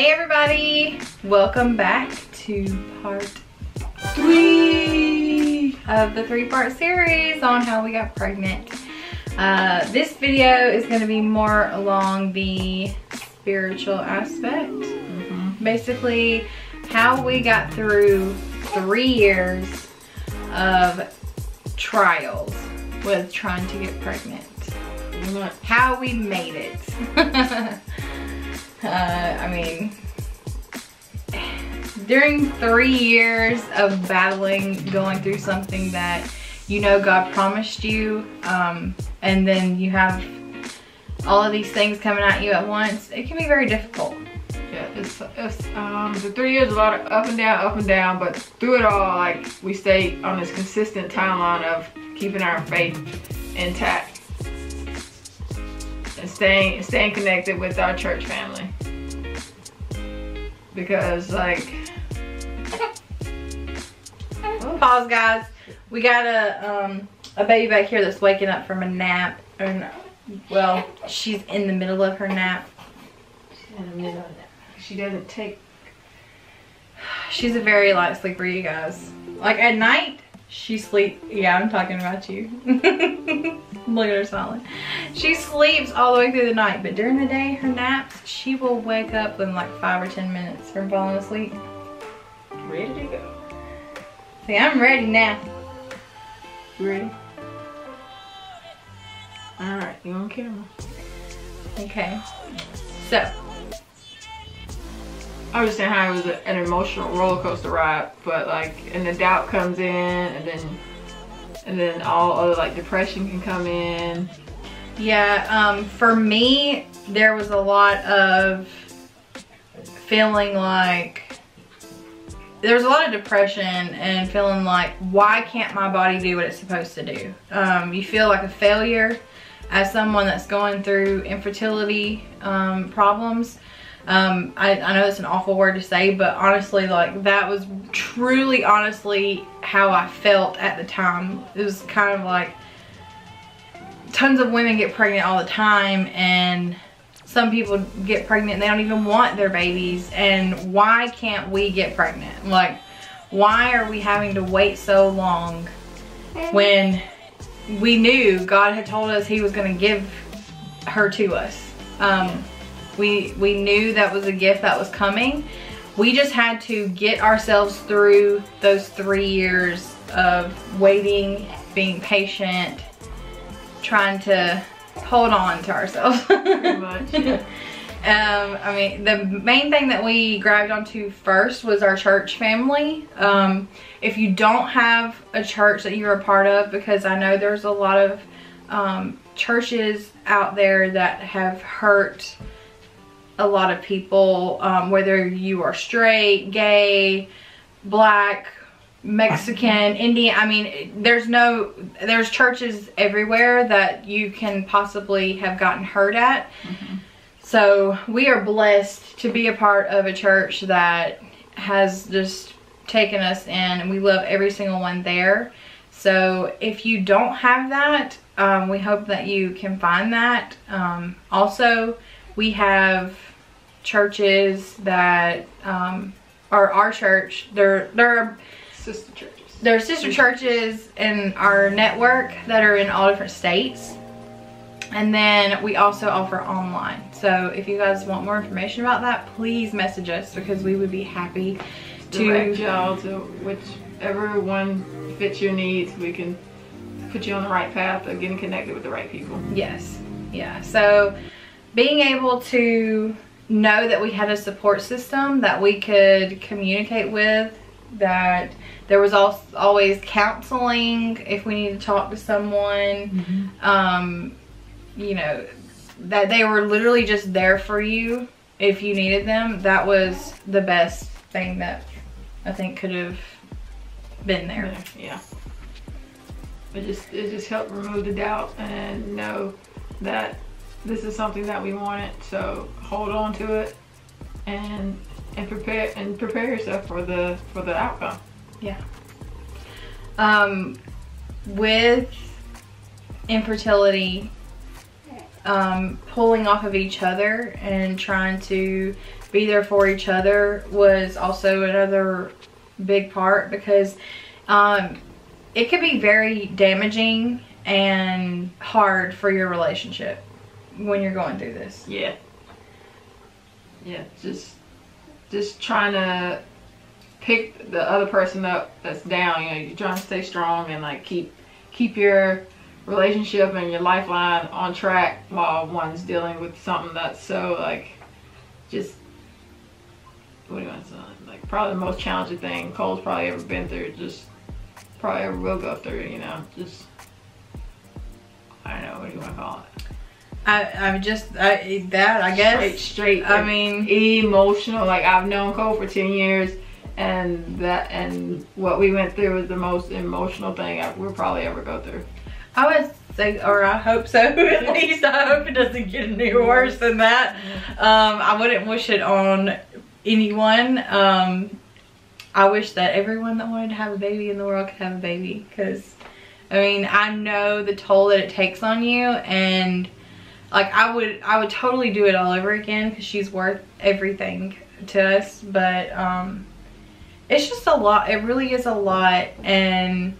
Hey everybody, welcome back to part three of the three part series on how we got pregnant. Uh, this video is gonna be more along the spiritual aspect. Mm -hmm. Basically, how we got through three years of trials with trying to get pregnant. How we made it. Uh, I mean, during three years of battling, going through something that you know God promised you, um, and then you have all of these things coming at you at once, it can be very difficult. Yeah, it's, it's um, the three years, a lot of up and down, up and down, but through it all, like, we stay on this consistent timeline of keeping our faith intact and staying staying connected with our church family because like pause guys. We got a um a baby back here that's waking up from a nap and well she's in the middle of her nap. She's in the middle of it she doesn't take she's a very light sleeper you guys. Like at night she sleep yeah i'm talking about you. Look at her smiling. She sleeps all the way through the night but during the day her naps she will wake up in like five or ten minutes from falling asleep. Ready to go. See i'm ready now. You ready? All right you on camera. Okay. So I was saying how it was an emotional roller coaster ride, but like, and the doubt comes in, and then, and then all other like depression can come in. Yeah, um, for me, there was a lot of feeling like there was a lot of depression and feeling like why can't my body do what it's supposed to do um, you feel like a failure as someone that's going through infertility um, problems um, I, I know it's an awful word to say, but honestly, like that was truly, honestly, how I felt at the time. It was kind of like tons of women get pregnant all the time and some people get pregnant and they don't even want their babies. And why can't we get pregnant? Like why are we having to wait so long when we knew God had told us he was going to give her to us? Um, we, we knew that was a gift that was coming. We just had to get ourselves through those three years of waiting, being patient, trying to hold on to ourselves. Pretty much, yeah. Um, I mean, the main thing that we grabbed onto first was our church family. Um, if you don't have a church that you're a part of, because I know there's a lot of um, churches out there that have hurt a lot of people, um, whether you are straight, gay, black, Mexican, Indian. I mean, there's no, there's churches everywhere that you can possibly have gotten hurt at. Mm -hmm. So we are blessed to be a part of a church that has just taken us in and we love every single one there. So if you don't have that, um, we hope that you can find that. Um, also, we have churches that um, are our church. They're they're sister churches. They're sister churches in our network that are in all different states. And then we also offer online. So if you guys want more information about that, please message us because we would be happy to direct y'all to whichever one fits your needs. We can put you on the right path of getting connected with the right people. Yes. Yeah. So being able to know that we had a support system that we could communicate with, that there was always counseling if we needed to talk to someone, mm -hmm. um, you know, that they were literally just there for you if you needed them. That was the best thing that I think could have been there. Yeah. It just, it just helped remove the doubt and know that this is something that we wanted so hold on to it and and prepare and prepare yourself for the for the outcome. Yeah. Um with infertility um, pulling off of each other and trying to be there for each other was also another big part because um, it could be very damaging and hard for your relationship when you're going through this. Yeah. Yeah, just just trying to pick the other person up that's down. You know, you're trying to stay strong and like keep keep your relationship and your lifeline on track while one's dealing with something that's so like just what do you want to say? Like probably the most challenging thing Cole's probably ever been through. Just probably ever will go through. You know, just I don't know what do you want to call it. I, I'm just I, that I guess. Straight, straight. I mean, emotional. Like I've known Cole for ten years, and that and what we went through was the most emotional thing I, we'll probably ever go through. I would say, or I hope so. At least I hope it doesn't get any worse than that. Um, I wouldn't wish it on anyone. Um, I wish that everyone that wanted to have a baby in the world could have a baby because I mean I know the toll that it takes on you and like I would I would totally do it all over again because she's worth everything to us but um it's just a lot it really is a lot and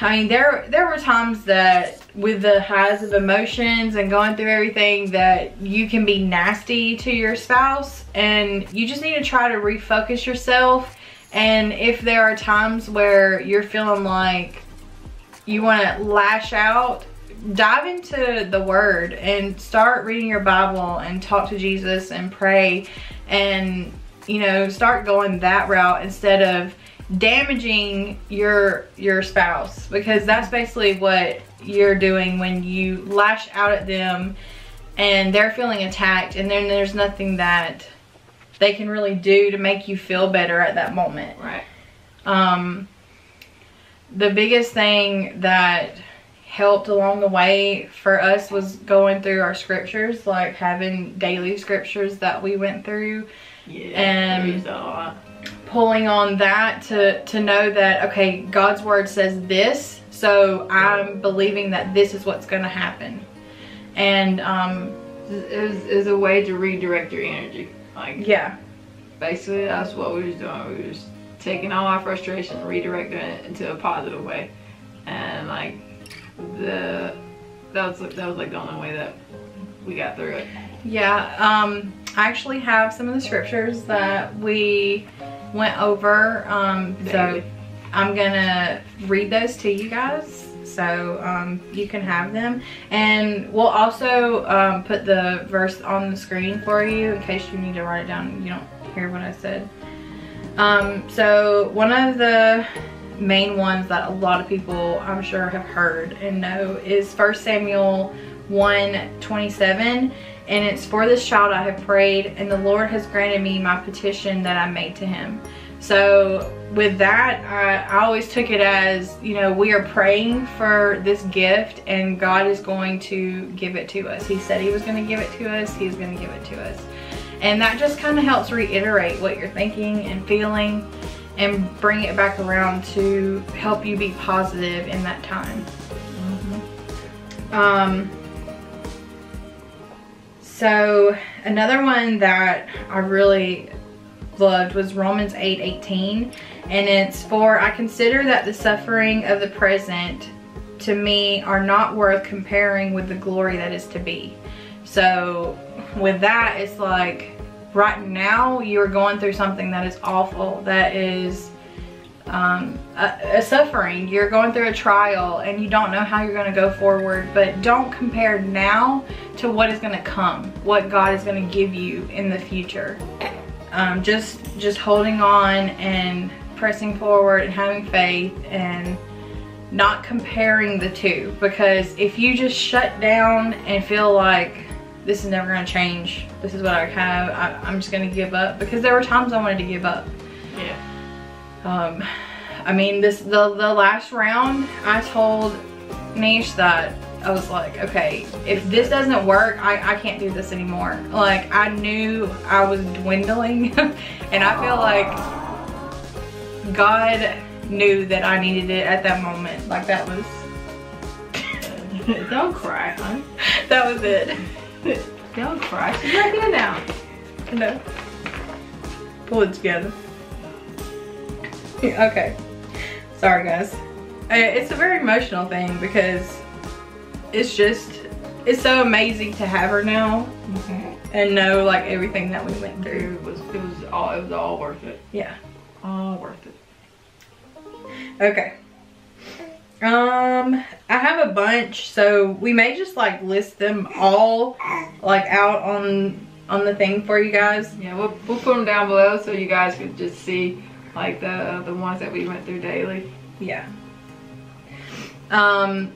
I mean there there were times that with the highs of emotions and going through everything that you can be nasty to your spouse and you just need to try to refocus yourself and if there are times where you're feeling like you want to lash out dive into the word and start reading your bible and talk to jesus and pray and you know start going that route instead of damaging your your spouse because that's basically what you're doing when you lash out at them and they're feeling attacked and then there's nothing that they can really do to make you feel better at that moment. Right. Um, the biggest thing that helped along the way for us was going through our scriptures, like having daily scriptures that we went through. Yeah. And pulling on that to, to know that, okay, God's word says this, so I'm believing that this is what's going to happen. And um, is is a way to redirect your energy. Like yeah, basically that's what we was doing. We was taking all our frustration, redirecting it into a positive way, and like the that was that was like the only way that we got through it. Yeah, um, I actually have some of the scriptures that we went over. Um, so I'm gonna read those to you guys so um, you can have them and we'll also um, put the verse on the screen for you in case you need to write it down and you don't hear what I said. Um, so one of the main ones that a lot of people I'm sure have heard and know is 1 Samuel 1 27 and it's for this child I have prayed and the Lord has granted me my petition that I made to him. So with that, I, I, always took it as, you know, we are praying for this gift and God is going to give it to us. He said he was going to give it to us. He's going to give it to us. And that just kind of helps reiterate what you're thinking and feeling and bring it back around to help you be positive in that time. Um, so another one that I really loved was Romans 8, 18. And it's for, I consider that the suffering of the present to me are not worth comparing with the glory that is to be. So with that, it's like right now you're going through something that is awful, that is um, a, a, suffering. You're going through a trial and you don't know how you're going to go forward, but don't compare now to what is going to come, what God is going to give you in the future um, just just holding on and pressing forward and having faith and not comparing the two because if you just shut down and feel like this is never going to change this is what I have I, am just going to give up because there were times I wanted to give up yeah um I mean this the the last round I told Nish that I was like, okay, if this doesn't work, I, I can't do this anymore. Like, I knew I was dwindling, and I feel like God knew that I needed it at that moment. Like, that was... Don't cry, huh? that was it. Don't cry. She's right here now. No. Pull it together. Okay. Sorry, guys. Uh, It's a very emotional thing because it's just, it's so amazing to have her now and know like everything that we went through. It was it was all it was all worth it. Yeah. All worth it. Okay. Um, I have a bunch, so we may just like list them all like out on on the thing for you guys. Yeah, we'll we'll put them down below so you guys could just see like the the ones that we went through daily. Yeah. Um,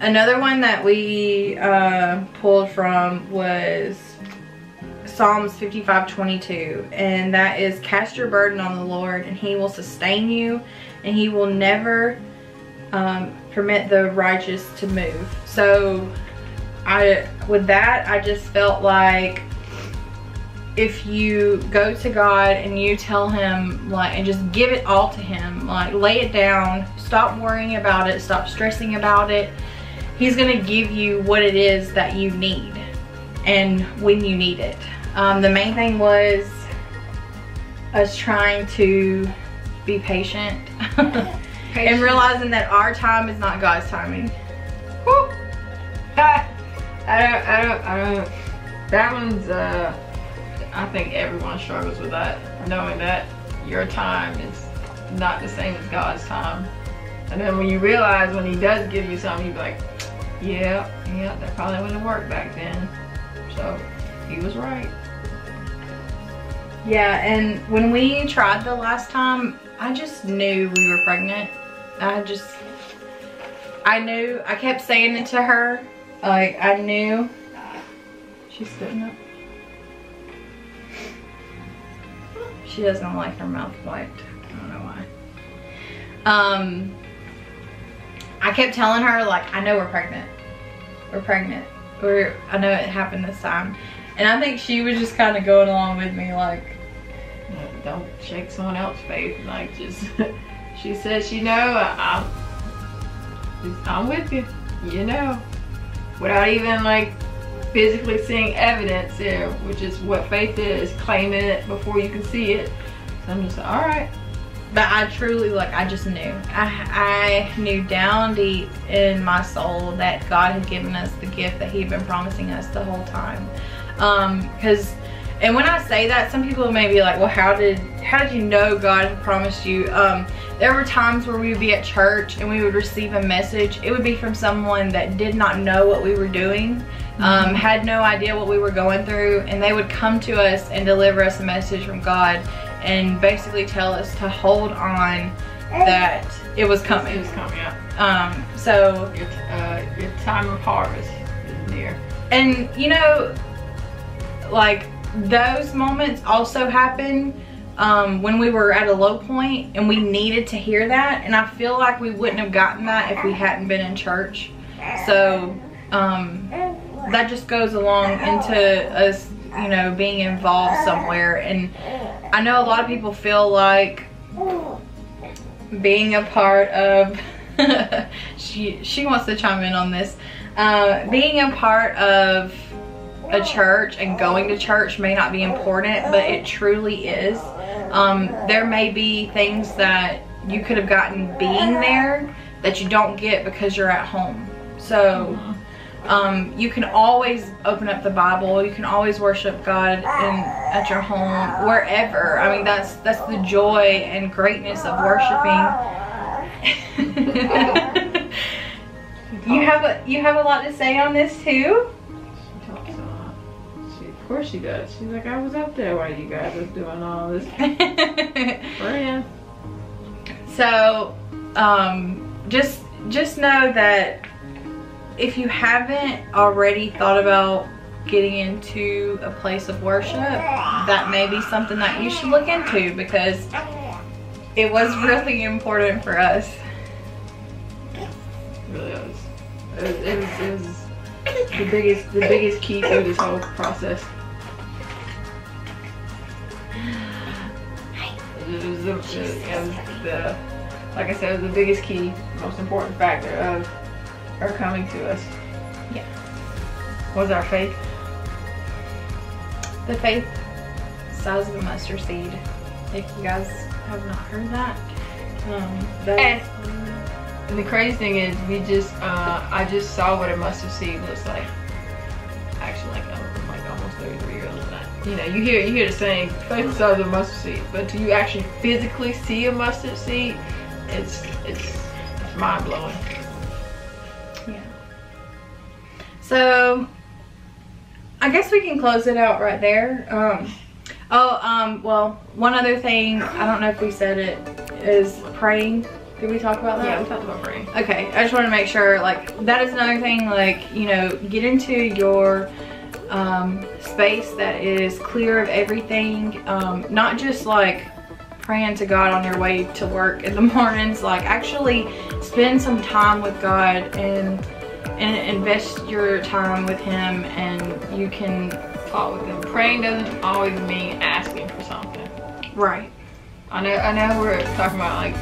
another one that we uh, pulled from was Psalms 55 22, and that is cast your burden on the Lord, and he will sustain you, and he will never um, permit the righteous to move. So, I with that, I just felt like if you go to God and you tell him like and just give it all to him like lay it down stop worrying about it stop stressing about it he's gonna give you what it is that you need and when you need it um, the main thing was us trying to be patient and realizing that our time is not God's timing Whew. I, don't, I don't, I don't. That one's, uh, I think everyone struggles with that. Knowing that your time is not the same as God's time. And then when you realize when He does give you something, you be like, yeah, yeah, that probably wouldn't worked back then. So, He was right. Yeah, and when we tried the last time, I just knew we were pregnant. I just, I knew, I kept saying it to her. Like, I knew. She's sitting up. She doesn't like her mouth wiped. I don't know why. Um, I kept telling her, like, I know we're pregnant. We're pregnant. We're, I know it happened this time. And I think she was just kind of going along with me, like, Don't shake someone else's faith. Like, just, she says you know, I'm, I'm with you. You know. Without even, like, physically seeing evidence there, which is what faith is, claiming it before you can see it. So I'm just like, all right. But I truly, like, I just knew. I, I knew down deep in my soul that God had given us the gift that He had been promising us the whole time. Um, because, and when I say that, some people may be like, well, how did, how did you know God had promised you? Um, there were times where we would be at church and we would receive a message. It would be from someone that did not know what we were doing, um, had no idea what we were going through, and they would come to us and deliver us a message from God and basically tell us to hold on that it was coming. It was coming up. Um, so, Your, uh, your time of harvest is near. and you know, like those moments also happen um, when we were at a low point and we needed to hear that. And I feel like we wouldn't have gotten that if we hadn't been in church. So um, that just goes along into us, you know, being involved somewhere. And I know a lot of people feel like being a part of she she wants to chime in on this uh, being a part of a church and going to church may not be important but it truly is um, there may be things that you could have gotten being there that you don't get because you're at home so um, you can always open up the Bible. You can always worship God in at your home, wherever. I mean, that's that's the joy and greatness of worshiping. you have a you have a lot to say on this too. Course she does. She's like, I was up there while you guys was doing all this. Friend. so, um, just just know that if you haven't already thought about getting into a place of worship, that may be something that you should look into because it was really important for us. really was. It was, it was, it was the biggest, the biggest key through this whole process. Was, the, was the, like I said, was the biggest key, most important factor of her coming to us. Yeah. Was our faith? The faith size of a mustard seed. If you guys have not heard that, um, that's And the crazy thing is, we just, uh, I just saw what a mustard seed looks like. Actually, like You know, you hear you hear the saying, faith the size of a mustard seed, but do you actually physically see a mustard seed, it's it's, it's mind blowing. Yeah. So, I guess we can close it out right there. Um, oh, um, well, one other thing, I don't know if we said it, is praying. Did we talk about that? Yeah, we talked about praying. Okay, I just want to make sure, like, that is another thing, like, you know, get into your um, space that is clear of everything. Um, not just, like, praying to God on your way to work in the mornings. Like, actually spend some time with God and, and invest your time with Him and you can, Talk with them. Praying doesn't always mean asking for something. right. I know, I know we're talking about like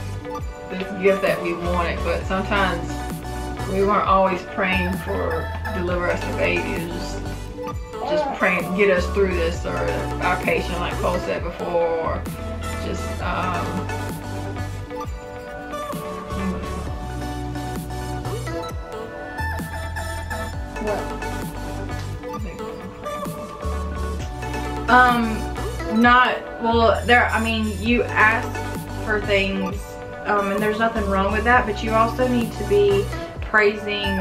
this gift that we wanted, but sometimes we weren't always praying for deliver us a baby. It was just, just praying get us through this, or our patient, like Cole said before, or just um. For. Um, not well. There. I mean, you ask for things, um, and there's nothing wrong with that. But you also need to be praising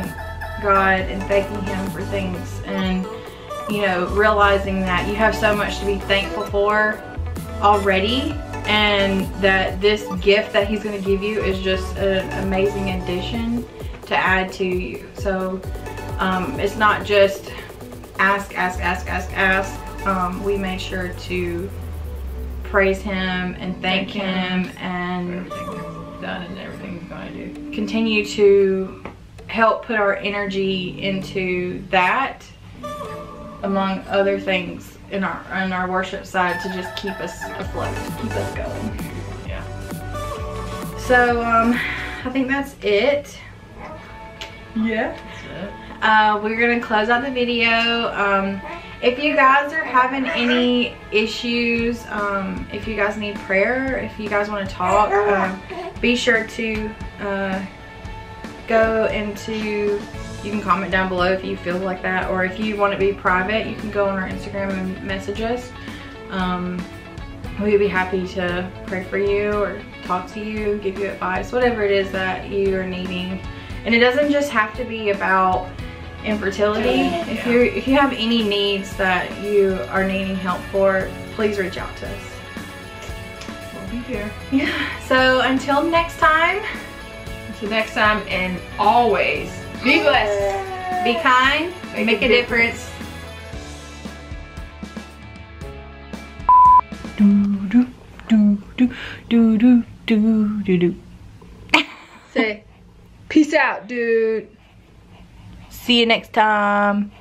God and thanking Him for things, and you know, realizing that you have so much to be thankful for already, and that this gift that He's going to give you is just an amazing addition to add to you. So, um, it's not just ask, ask, ask, ask, ask. Um, we made sure to praise him and thank, Thank him. him, and everything done and everything he's gonna do. continue to help put our energy into that among other things in our in our worship side to just keep us afloat, keep us going. Yeah. So um, I think that's it. Yeah. That's it. uh, we're gonna close out the video. Um, if you guys are having any issues, um, if you guys need prayer, if you guys want to talk, um, be sure to uh, go into. You can comment down below if you feel like that, or if you want to be private, you can go on our Instagram and message us. Um, we'd be happy to pray for you or talk to you, give you advice, whatever it is that you are needing. And it doesn't just have to be about infertility. If you if you have any needs that you are needing help for, please reach out to us. We'll be here. Yeah. So until next time, Until next time, and always be blessed. be kind, Make make, a difference. Do do do do do do do do do. Say, peace out, dude. See you next time.